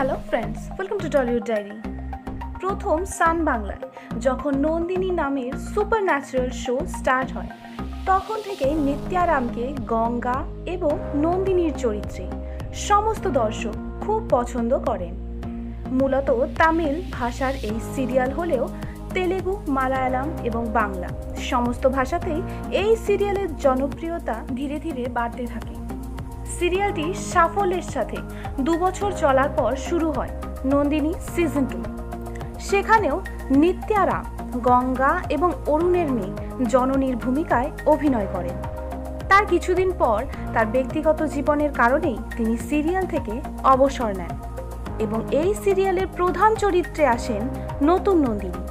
Hello friends welcome to Tollywood diary প্রথম সান বাংলায়, যখন নন্দিনী নামের সুপার ন্যাচারাল শো স্টার্ট হয়, তখন থেকে নিত্যারামকে গঙ্গা এবং নন্দিনীর চরিত্রে সমস্ত দর্শক খুব পছন্দ করেন। মূলত তামিল ভাষার এই সিরিয়াল হলেও তেলেগু, মালায়ালাম এবং বাংলা সমস্ত ভাষাতেই এই সিরিয়ালের জনপ্রিয়তা ধীরে ধীরে বাড়তে থাকে। সিরিয়ালটি সাফল্যের সাথে দু বছর চলার পর শুরু হয় নন্দিনী সিজন টু সেখানেও নিত্যারা গঙ্গা এবং অরুণের মেয়ে জননীর ভূমিকায় অভিনয় করেন। তার কিছুদিন পর তার ব্যক্তিগত জীবনের কারণেই তিনি সিরিয়াল থেকে অবসর নেন এবং এই সিরিয়ালের প্রধান চরিত্রে আসেন নতুন নন্দিনী।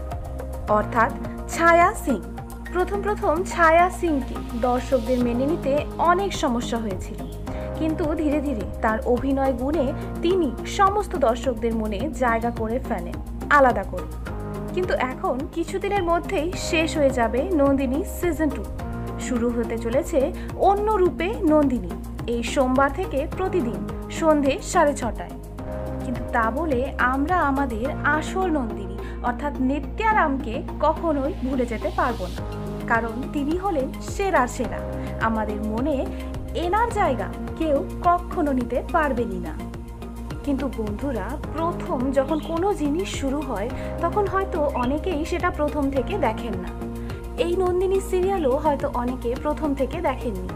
অর্থাৎ ছায়া সিং। প্রথম প্রথম ছায়া সিংকে দর্শকদের মেনে নিতে অনেক সমস্যা হয়েছিল। কিন্তু ধীরে ধীরে তার অভিনয় গুণে তিনি সমস্ত দর্শকদের মনে জায়গা করে ফেলেন, আলাদা করে। কিন্তু এখন কিছুদিনের মধ্যেই শেষ হয়ে যাবে নন্দিনী সিজন টু শুরু হতে চলেছে অন্য রূপে নন্দিনী। এই সোমবার থেকে প্রতিদিন সন্ধে সাড়ে ছটায়। কিন্তু তা বলে আমরা আমাদের আসল নন্দিনী, অর্থাৎ নিত্যারামকে কখনোই ভুলে যেতে পারব না। কারণ তিনি হলেন সেরা সেরা। আমাদের মনে এনার জায়গা কেউ কখনো নিতে পারবেনই না। কিন্তু বন্ধুরা, প্রথম যখন কোনো জিনিস শুরু হয়, তখন হয়তো অনেকেই সেটা প্রথম থেকে দেখেন না। এই নন্দিনী সিরিয়ালও হয়তো অনেকে প্রথম থেকে দেখেননি।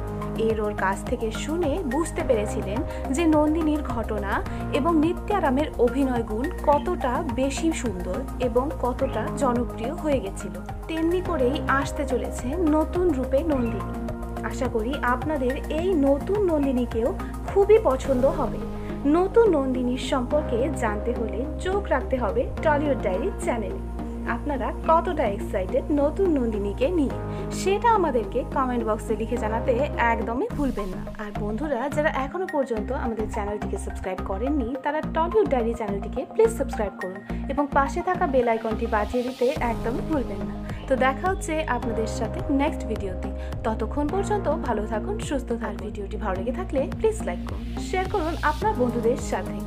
এর ওর কাছ থেকে শুনে বুঝতে পেরেছিলেন যে নন্দিনীর ঘটনা এবং নিত্যারামের অভিনয় গুণ কতটা বেশি সুন্দর এবং কতটা জনপ্রিয় হয়ে গেছিল। তেমনি করেই আসতে চলেছে নতুন রূপে নন্দিনী। আশা করি আপনাদের এই নতুন নন্দিনীকেও খুবই পছন্দ হবে। নতুন নন্দিনীর সম্পর্কে জানতে হলে চোখ রাখতে হবে টলিউড ডায়েরি চ্যানেলে। আপনারা কতটা এক্সাইটেড নতুন নন্দিনীকে নিয়ে, সেটা আমাদেরকে কমেন্ট বক্সে লিখে জানাতে একদমই ভুলবেন না। আর বন্ধুরা, যারা এখনও পর্যন্ত আমাদের চ্যানেলটিকে সাবস্ক্রাইব করেননি, তারা টলিউড ডায়েরি চ্যানেলটিকে প্লিজ সাবস্ক্রাইব করুন এবং পাশে থাকা বেল আইকনটি বাজিয়ে দিতে একদমই ভুলবেন না। তো দেখা হচ্ছে আপনাদের সাথে নেক্সট ভিডিওতে ততক্ষণ পর্যন্ত ভালো থাকুন, সুস্থ থাকুন। ভিডিওটি ভালো লেগে থাকলে প্লিজ লাইক করুন শেয়ার করুন আপনার বন্ধুদের সাথে।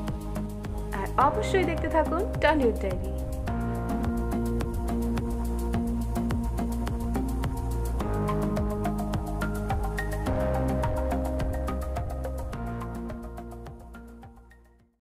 আর অবশ্যই দেখতে থাকুন টলিউড ডায়েরি